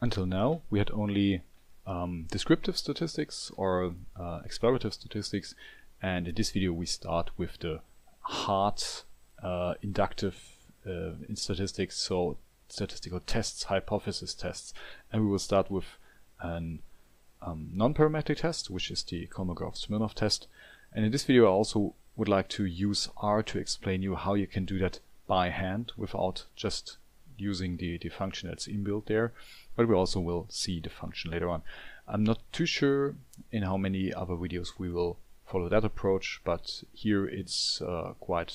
Until now, we had only um, descriptive statistics or uh, explorative statistics, and in this video we start with the hard uh, inductive uh, in statistics, so statistical tests, hypothesis tests, and we will start with an um, non-parametric test, which is the Kolmogorov-Smirnov test. And in this video I also would like to use R to explain you how you can do that by hand without just using the, the function that's inbuilt there, but we also will see the function later on. I'm not too sure in how many other videos we will follow that approach, but here it's uh, quite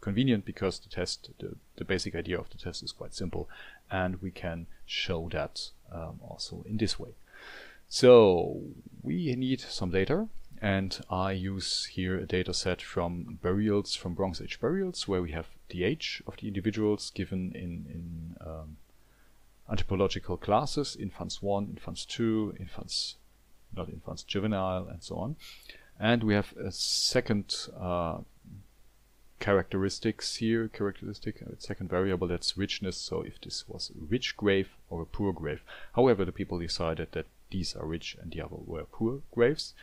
convenient because the test, the, the basic idea of the test is quite simple and we can show that um, also in this way. So we need some data and I use here a data set from burials, from Bronze Age burials, where we have the age of the individuals given in, in um, anthropological classes, infants 1, infants 2, infants, not infants, juvenile, and so on. And we have a second uh, characteristics here, characteristic, uh, second variable that's richness, so if this was a rich grave or a poor grave. However, the people decided that these are rich and the other were poor graves.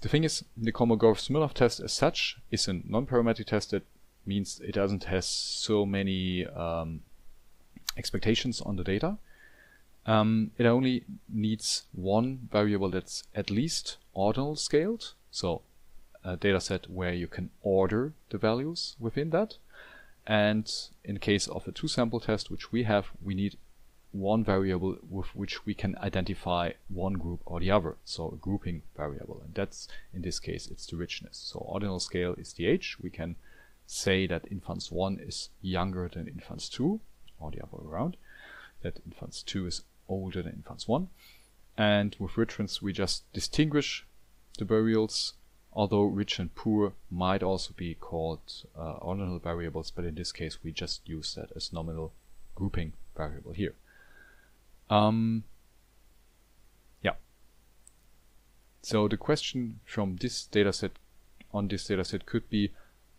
The thing is, the Kolmogorov-Smirnov test as such is a non-parametric test that means it doesn't have so many um, expectations on the data. Um, it only needs one variable that's at least ordinal scaled, so a data set where you can order the values within that. And in case of a two sample test, which we have, we need one variable with which we can identify one group or the other. So a grouping variable. And that's, in this case, it's the richness. So ordinal scale is the age. We can say that infants 1 is younger than infants 2, or the other way around. That infants 2 is older than infants 1. And with richness, we just distinguish the burials although rich and poor might also be called uh, ordinal variables, but in this case we just use that as nominal grouping variable here. Um, yeah. So the question from this dataset on this dataset could be: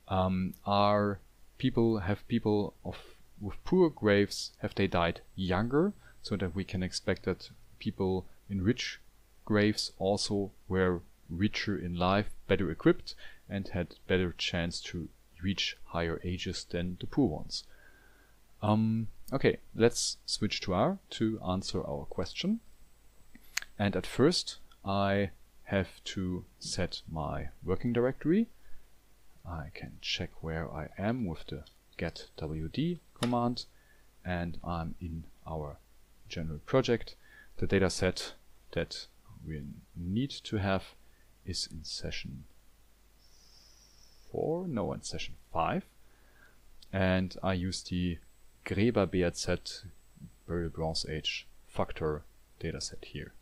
um, Are people have people of with poor graves have they died younger, so that we can expect that people in rich graves also were richer in life, better equipped, and had better chance to reach higher ages than the poor ones. Um, okay, let's switch to R to answer our question. And at first, I have to set my working directory. I can check where I am with the getwd command, and I'm in our general project. The dataset that we need to have is in session 4, no, in session 5. And I use the Gräber BRZ Burial Bronze Age factor dataset here.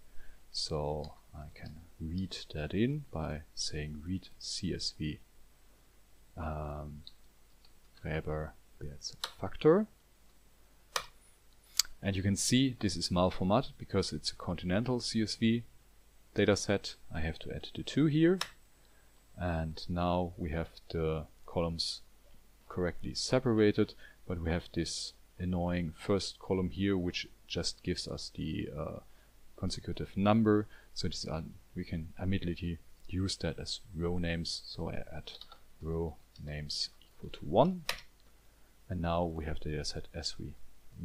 So I can read that in by saying read CSV um, Gräber BRZ factor. And you can see this is malformat because it's a continental CSV dataset. I have to add the 2 here. And now we have the columns correctly separated, but we have this annoying first column here, which just gives us the uh, consecutive number. So uh, we can immediately use that as row names. So I add row names equal to 1. And now we have the data set as we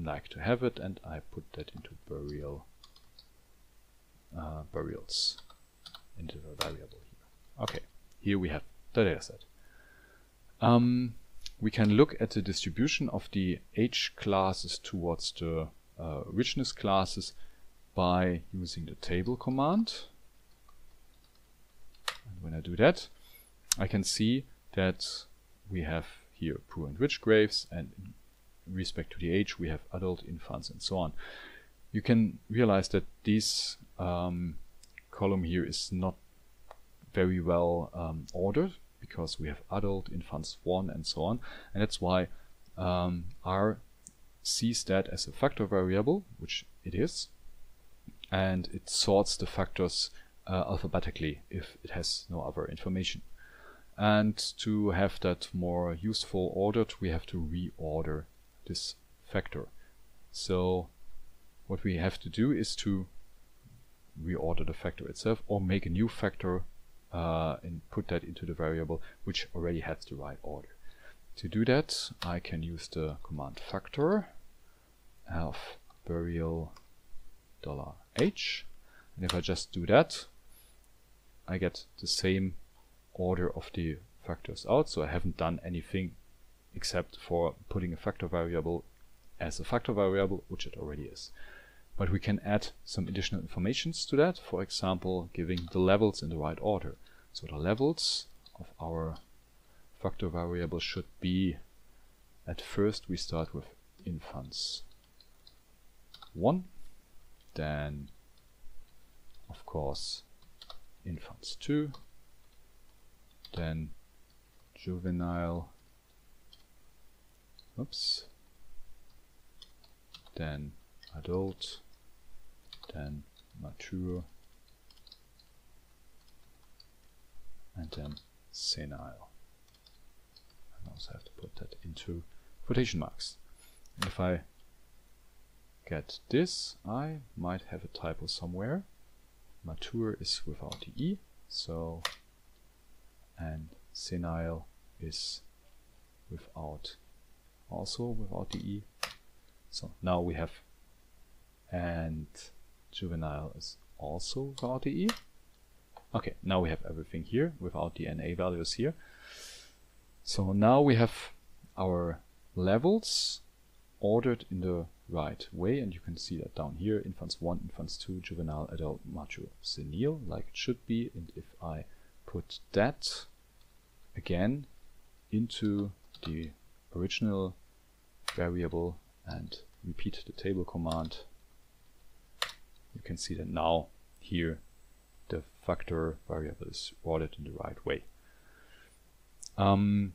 like to have it, and I put that into burial uh, burials into a variable here. Okay, here we have the dataset. Um, we can look at the distribution of the age classes towards the uh, richness classes by using the table command. And when I do that, I can see that we have here poor and rich graves, and in respect to the age, we have adult, infants, and so on. You can realize that this um, column here is not very well um, ordered because we have adult, infants 1 and so on and that's why um, R sees that as a factor variable, which it is, and it sorts the factors uh, alphabetically if it has no other information. And to have that more useful ordered, we have to reorder this factor. So what we have to do is to reorder the factor itself or make a new factor uh, and put that into the variable which already has the right order. To do that, I can use the command factor of variable dollar $h. And if I just do that I get the same order of the factors out. So I haven't done anything except for putting a factor variable as a factor variable which it already is but we can add some additional informations to that for example giving the levels in the right order. So the levels of our factor variable should be at first we start with infants 1 then of course infants 2 then juvenile oops then adult then mature and then senile I also have to put that into quotation marks if I get this, I might have a typo somewhere. Mature is without the E, so and senile is without also without the E. So now we have and juvenile is also without the E. Okay, now we have everything here without the NA values here. So now we have our levels ordered in the right way and you can see that down here infants 1 infants 2 juvenile adult mature senile like it should be and if I put that again into the original variable and repeat the table command you can see that now here the factor variable is ordered in the right way um,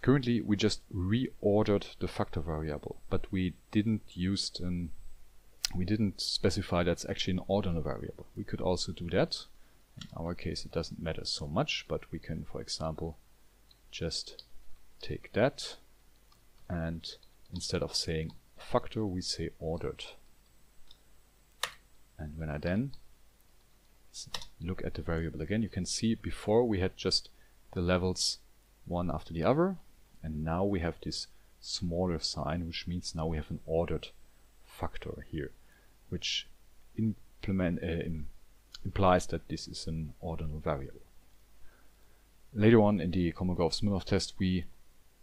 Currently, we just reordered the factor variable, but we didn't use an we didn't specify that's actually an ordinal variable. We could also do that. In our case, it doesn't matter so much, but we can, for example, just take that and instead of saying factor, we say ordered. And when I then look at the variable again, you can see before we had just the levels one after the other, and now we have this smaller sign which means now we have an ordered factor here which implement uh, implies that this is an ordinal variable. Later on in the Kolmogorov-Smirnov test we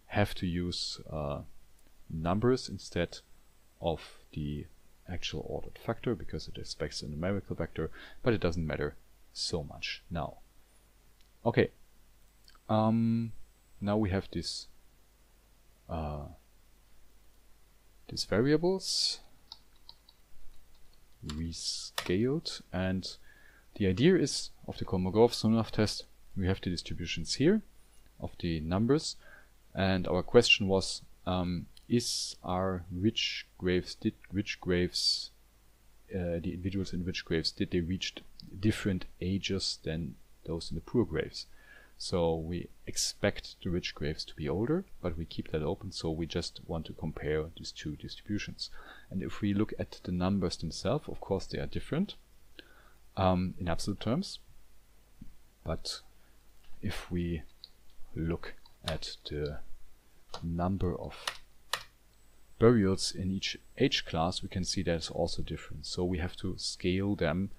have to use uh, numbers instead of the actual ordered factor because it expects a numerical vector but it doesn't matter so much now. Okay, um, now we have this uh, these variables rescaled and the idea is of the Kolmogorov-Smirnov test we have the distributions here of the numbers and our question was um, is are which graves did which graves uh, the individuals in which graves did they reach different ages than those in the poor graves so we expect the rich graves to be older, but we keep that open, so we just want to compare these two distributions. And if we look at the numbers themselves, of course they are different um, in absolute terms. But if we look at the number of burials in each age class, we can see that it's also different. So we have to scale them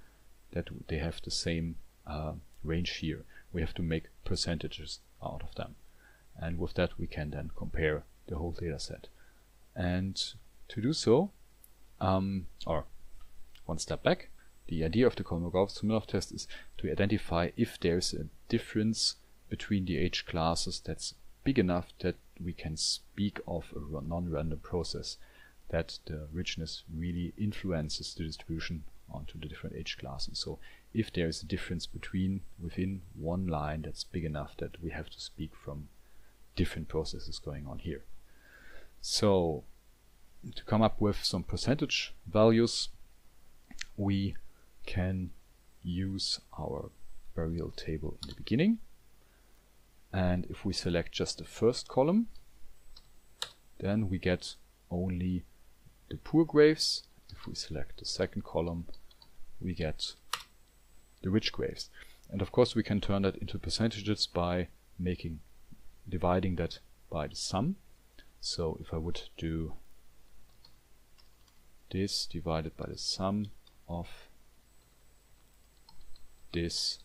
that they have the same uh, range here we have to make percentages out of them. And with that, we can then compare the whole data set. And to do so, um, or one step back, the idea of the Kolmogorov-Smirnov test is to identify if there's a difference between the age classes that's big enough that we can speak of a non-random process, that the richness really influences the distribution onto the different age classes. So if there is a difference between within one line that's big enough that we have to speak from different processes going on here. So to come up with some percentage values, we can use our burial table in the beginning And if we select just the first column, then we get only the poor graves. If we select the second column, we get the rich graves. And of course we can turn that into percentages by making dividing that by the sum. So if I would do this divided by the sum of this,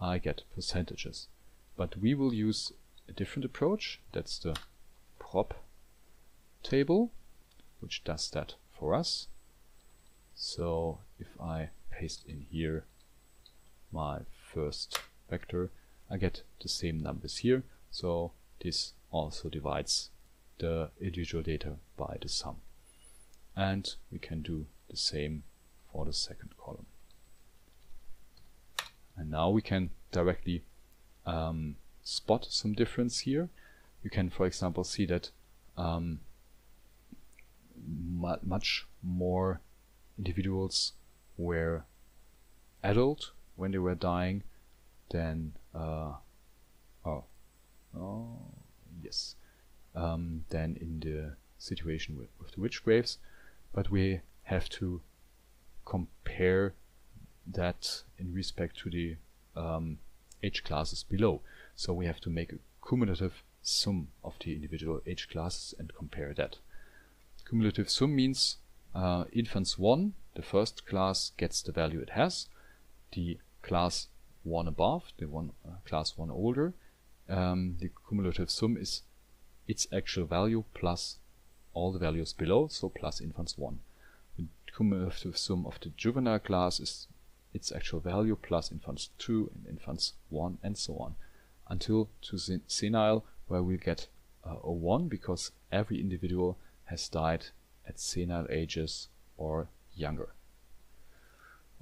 I get percentages. But we will use a different approach. That's the prop table, which does that for us. So if I paste in here my first vector, I get the same numbers here. So this also divides the individual data by the sum. And we can do the same for the second column. And now we can directly um, spot some difference here. You can, for example, see that um, mu much more individuals were adult when they were dying than uh, oh oh yes um, than in the situation with, with the witch graves but we have to compare that in respect to the um, age classes below. So we have to make a cumulative sum of the individual age classes and compare that. Cumulative sum means uh, infants 1 the first class gets the value it has. The class 1 above, the one uh, class 1 older, um, the cumulative sum is its actual value plus all the values below, so plus infants 1. The cumulative sum of the juvenile class is its actual value plus infants 2 and infants 1 and so on until to senile where we get uh, a 1 because every individual has died at senile ages or younger.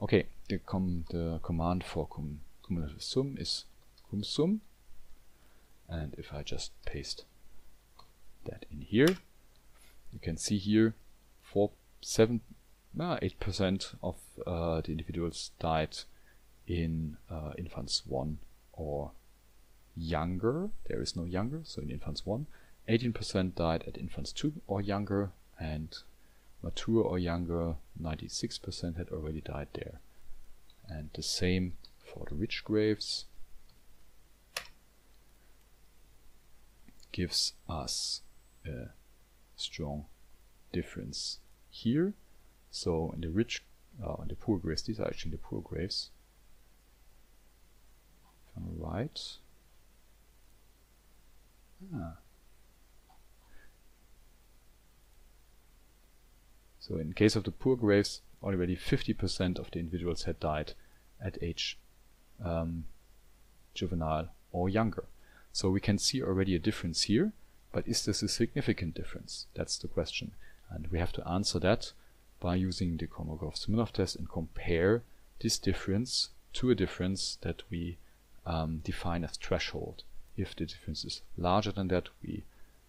Okay, the, com the command for com cumulative sum is cumsum. And if I just paste that in here, you can see here 4, 7, 8% of uh, the individuals died in uh, infants 1 or younger. There is no younger, so in infants 1. 18% died at infants 2 or younger, and mature or younger, 96% had already died there. And the same for the rich graves. Gives us a strong difference here. So in the rich, uh, in the poor graves, these are actually the poor graves. If right. Ah. So in case of the poor graves, already 50% of the individuals had died at age um, juvenile or younger. So we can see already a difference here, but is this a significant difference? That's the question. And we have to answer that by using the Kolmogorov-Smirnov test and compare this difference to a difference that we um, define as threshold. If the difference is larger than that, we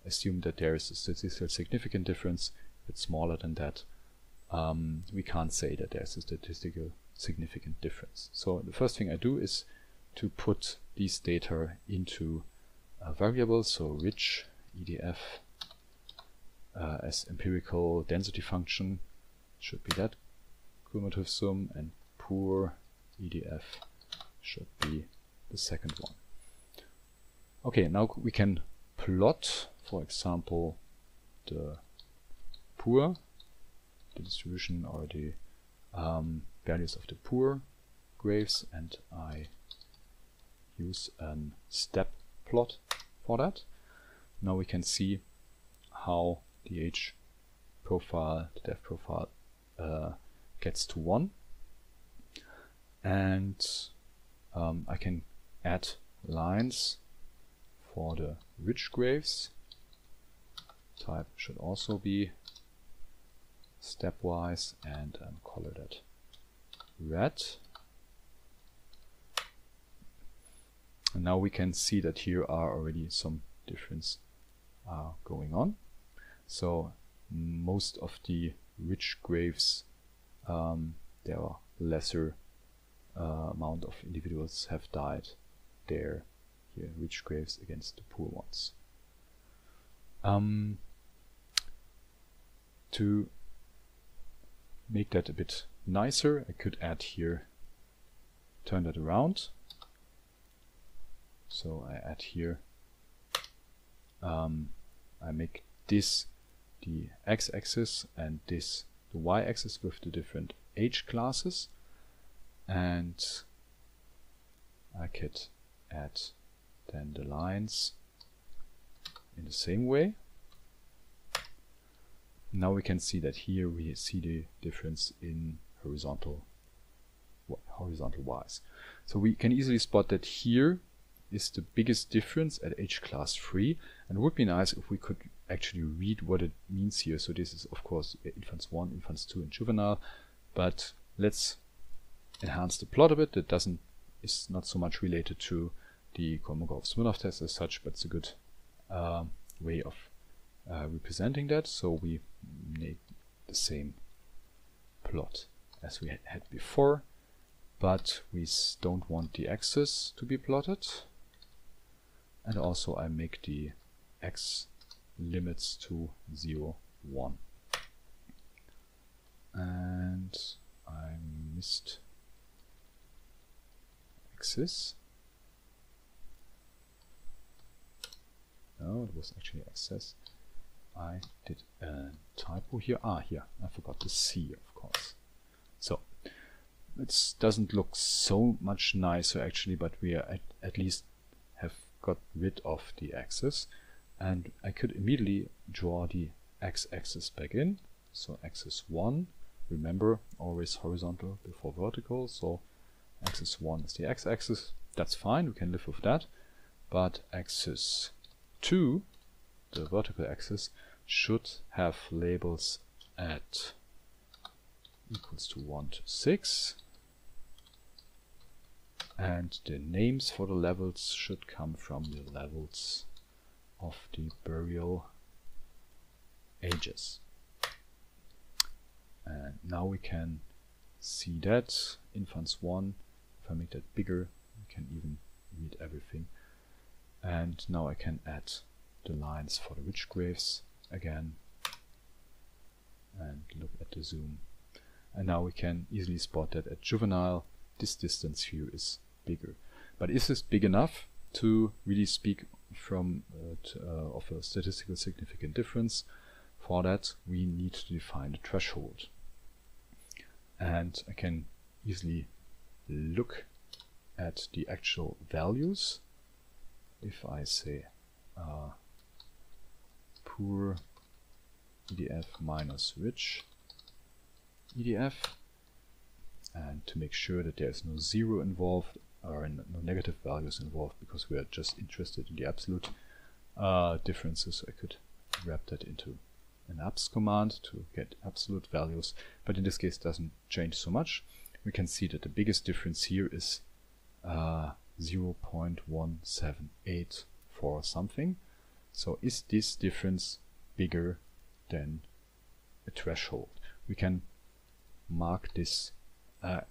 assume that there is a statistically significant difference. If it's smaller than that, um, we can't say that there's a statistical significant difference. So the first thing I do is to put these data into a variable, so rich EDF uh, as empirical density function should be that cumulative sum and poor EDF should be the second one. Okay, now we can plot, for example, the poor, the distribution or the um, values of the poor graves and I use a step plot for that. Now we can see how the age profile, the death profile uh, gets to 1 and um, I can add lines for the rich graves. Type should also be stepwise and um, color that red. And now we can see that here are already some difference uh, going on. So most of the rich graves, um, there are lesser uh, amount of individuals have died there here rich graves against the poor ones. Um, to make that a bit nicer, I could add here, turn that around. So I add here, um, I make this the x-axis and this the y-axis with the different age classes and I could add then the lines in the same way. Now we can see that here we see the difference in horizontal horizontal wise. So we can easily spot that here is the biggest difference at age class 3 and it would be nice if we could actually read what it means here. So this is of course infants 1, infants 2 and juvenile but let's enhance the plot a bit. That doesn't is not so much related to the Kolmogorov-Smirnov test as such, but it's a good uh, way of uh, representing that. So we make the same plot as we had before, but we don't want the axis to be plotted. And also I make the x limits to 0, 1. And I missed axis. No, it was actually access. I did a typo here. Ah, here. I forgot the C, of course. So, it doesn't look so much nicer actually, but we at, at least have got rid of the axis. And I could immediately draw the x-axis back in. So axis 1, remember, always horizontal before vertical. So axis 1 is the x-axis. That's fine, we can live with that. But axis 2, the vertical axis, should have labels at equals to 1 to 6 and the names for the levels should come from the levels of the burial ages. And now we can see that. Infants 1, if I make that bigger, I can even read everything. And now I can add the lines for the rich graves again and look at the zoom. And now we can easily spot that at juvenile this distance here is bigger. But is this big enough to really speak from to, uh, of a statistical significant difference. For that we need to define a threshold. And I can easily look at the actual values. If I say uh, poor EDF minus rich EDF and to make sure that there's no zero involved or no negative values involved because we are just interested in the absolute uh, differences I could wrap that into an abs command to get absolute values but in this case doesn't change so much we can see that the biggest difference here is uh, 0.178 for something. So is this difference bigger than a threshold? We can mark this uh,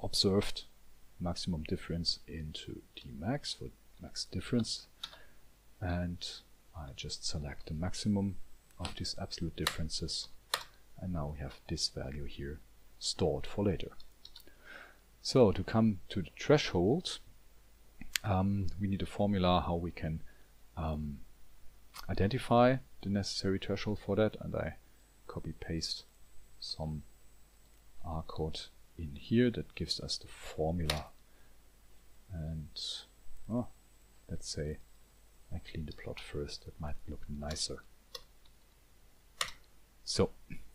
observed maximum difference into the max for max difference. And I just select the maximum of these absolute differences. And now we have this value here stored for later. So to come to the threshold um, we need a formula how we can um, identify the necessary threshold for that. And I copy paste some R code in here that gives us the formula. And oh, let's say I clean the plot first. That might look nicer. So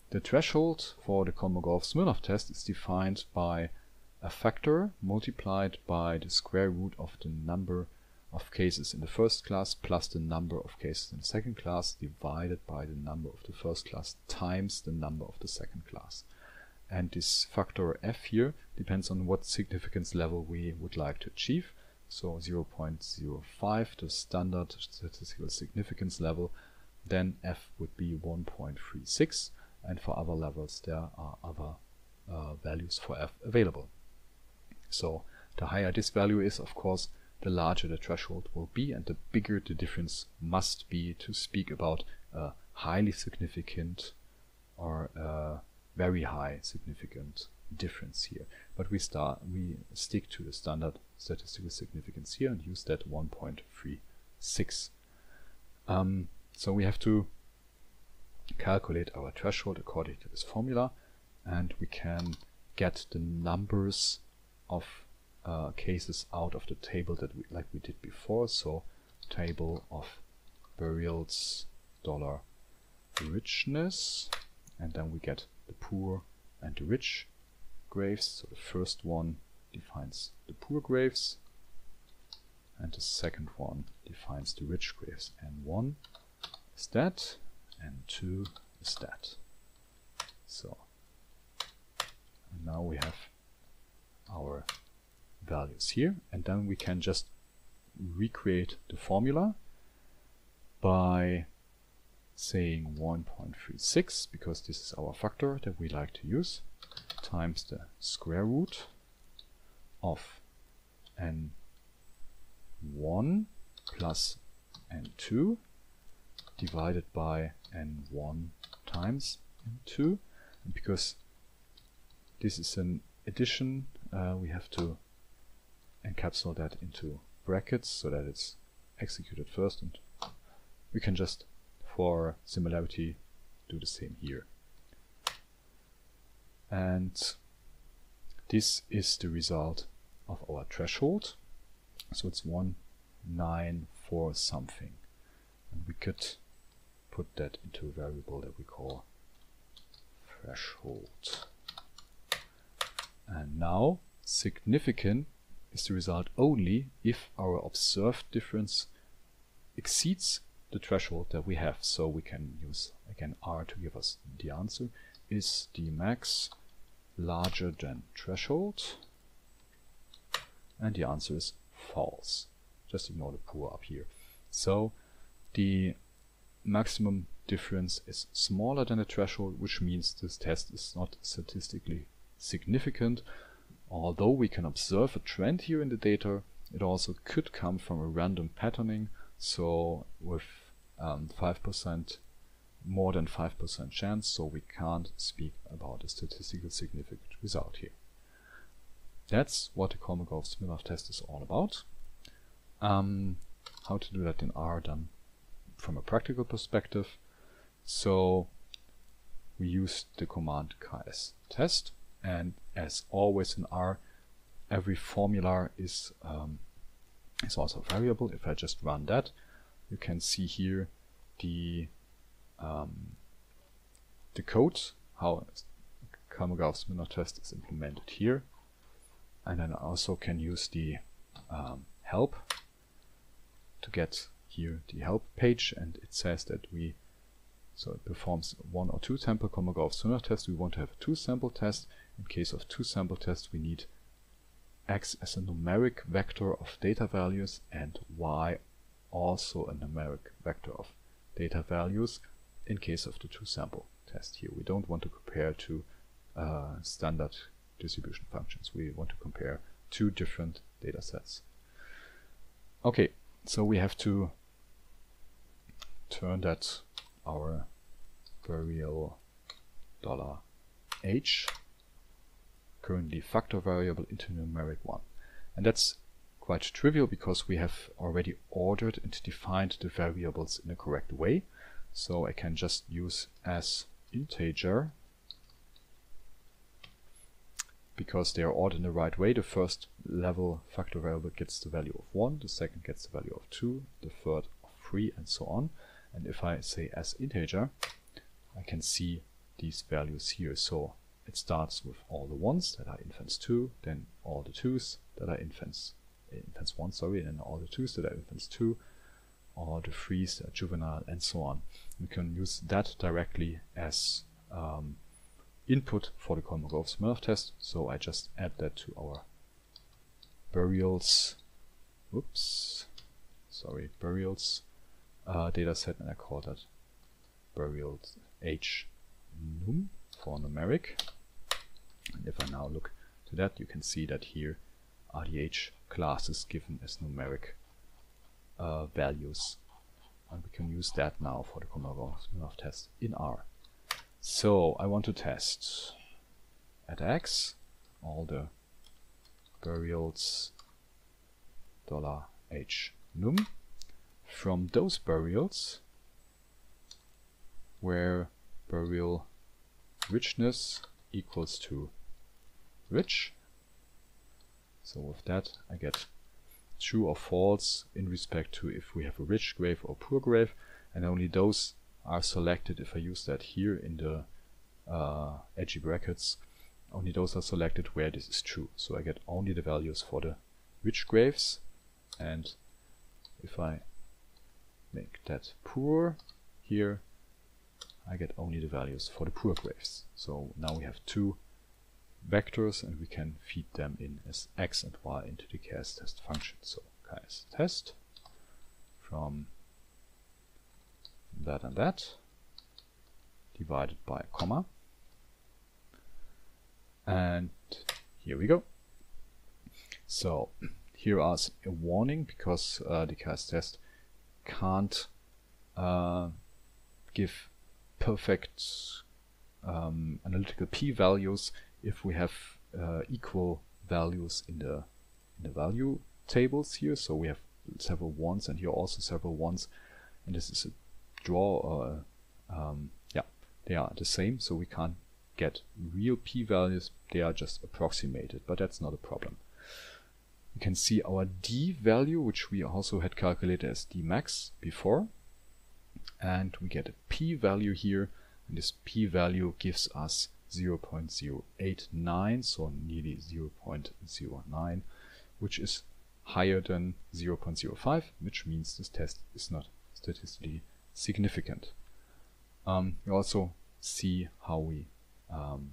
the threshold for the Kolmogorov-Smirnov test is defined by a factor multiplied by the square root of the number of cases in the first class plus the number of cases in the second class divided by the number of the first class times the number of the second class. And this factor f here depends on what significance level we would like to achieve. So 0.05, the standard statistical significance level, then f would be 1.36 and for other levels there are other uh, values for f available. So the higher this value is, of course, the larger the threshold will be and the bigger the difference must be to speak about a highly significant or a very high significant difference here. But we start we stick to the standard statistical significance here and use that 1.36. Um, so we have to calculate our threshold according to this formula and we can get the numbers of uh, cases out of the table that we like we did before so table of burials dollar richness and then we get the poor and the rich graves so the first one defines the poor graves and the second one defines the rich graves and one is that and 2 is that. So now we have our values here and then we can just recreate the formula by saying 1.36 because this is our factor that we like to use times the square root of n1 plus n2 divided by n1 times n2 and because this is an addition uh, we have to encapsulate that into brackets so that it's executed first. And we can just for similarity do the same here. And this is the result of our threshold. So it's 194 something. And we could put that into a variable that we call threshold. And now significant is the result only if our observed difference exceeds the threshold that we have. So we can use again R to give us the answer. Is the max larger than threshold? And the answer is false. Just ignore the poor up here. So the maximum difference is smaller than the threshold, which means this test is not statistically significant. Although we can observe a trend here in the data, it also could come from a random patterning. So with 5%, um, more than 5% chance, so we can't speak about a statistical significant result here. That's what the Kolmogorov-Smirnov test is all about. Um, how to do that in R then from a practical perspective. So we use the command ks test and as always in R every formula is um, is also variable. If I just run that you can see here the um, the code how Kolmogorov-Smirnov test is implemented here and then I also can use the um, help to get here the help page and it says that we so it performs one or two sample Kolmogorov-Smirnov test. We want to have a two sample test. In case of two sample tests, we need x as a numeric vector of data values and y also a numeric vector of data values in case of the two sample test here. We don't want to compare two uh, standard distribution functions. We want to compare two different data sets. Okay, so we have to turn that our variable dollar $h currently factor variable into numeric one. And that's quite trivial because we have already ordered and defined the variables in the correct way. So I can just use as integer because they are ordered in the right way. The first level factor variable gets the value of 1, the second gets the value of 2, the third of 3, and so on. And if I say as integer, I can see these values here. So it starts with all the ones that are infants 2, then all the 2s that are infants, infants 1, sorry, and all the 2s that are infants 2, all the 3s that are juvenile, and so on. We can use that directly as um, input for the Kolmogorov-Smirnov test. So I just add that to our burials, oops, sorry, burials uh, data set and I call that burial h num for numeric. And if I now look to that, you can see that here RDH classes given as numeric uh, values. And we can use that now for the Kolmogorov test in R. So I want to test at x all the burials $h num from those burials where burial richness equals to rich. So with that I get true or false in respect to if we have a rich grave or poor grave and only those are selected if I use that here in the uh, edgy brackets only those are selected where this is true. So I get only the values for the rich graves and if I make that poor here I get only the values for the poor graves. So now we have two vectors and we can feed them in as x and y into the ks test function. So ks test from that and that divided by a comma and here we go. So here is a warning because uh, the ks test can't uh, give perfect um, analytical p-values if we have uh, equal values in the in the value tables here. So we have several ones and here also several ones, and this is a draw. Or, um, yeah, they are the same, so we can't get real p-values. They are just approximated, but that's not a problem. You can see our d value, which we also had calculated as d max before, and we get a p-value here, and this p-value gives us 0.089, so nearly 0.09, which is higher than 0.05, which means this test is not statistically significant. Um, also see how we um,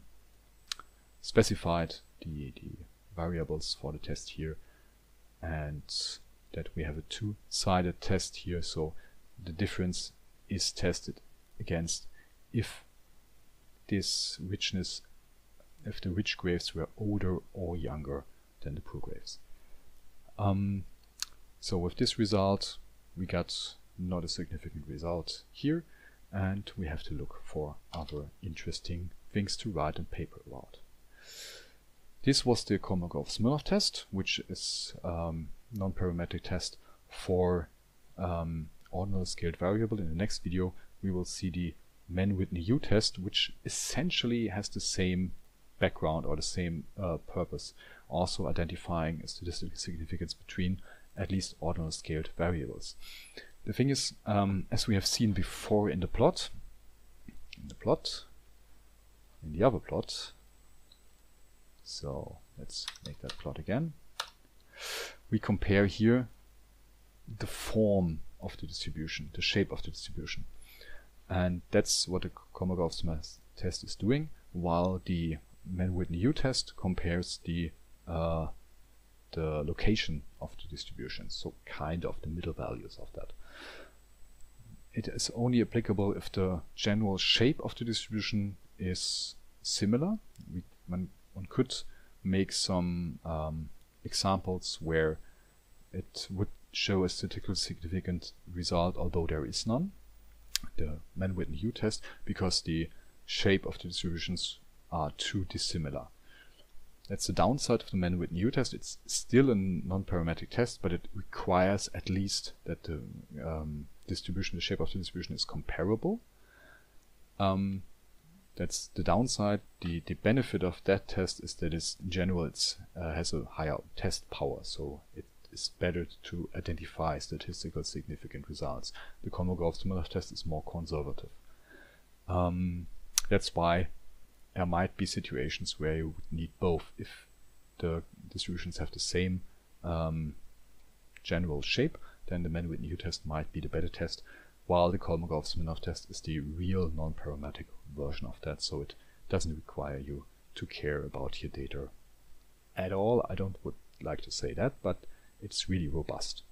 specified the, the variables for the test here and that we have a two-sided test here so the difference is tested against if this richness if the rich graves were older or younger than the poor graves. Um, so with this result we got not a significant result here and we have to look for other interesting things to write in paper about. This was the Kolmogorov-Smirnov test, which is um, non-parametric test for um, ordinal scaled variable. In the next video, we will see the Mann-Whitney-U test, which essentially has the same background or the same uh, purpose, also identifying a statistical significance between at least ordinal scaled variables. The thing is, um, as we have seen before in the plot, in the plot, in the other plot, so let's make that plot again, we compare here the form of the distribution, the shape of the distribution. And that's what the Kolmogorov test is doing, while the Mann-Whitney-U test compares the uh, the location of the distribution, so kind of the middle values of that. It is only applicable if the general shape of the distribution is similar. We, one, one could make some um, examples where it would show a statistically significant result, although there is none the Mann-Whitney-U test because the shape of the distributions are too dissimilar. That's the downside of the Mann-Whitney-U test. It's still a non-parametric test, but it requires at least that the um, distribution, the shape of the distribution is comparable. Um, that's the downside. The, the benefit of that test is that it's, in general it uh, has a higher test power, so it is better to identify statistical significant results. The Kolmogorov-Smirnov test is more conservative. Um, that's why there might be situations where you would need both if the distributions have the same um, general shape, then the Mann-Whitney test might be the better test, while the Kolmogorov-Smirnov test is the real non-parametric version of that, so it doesn't require you to care about your data at all. I don't would like to say that, but it's really robust.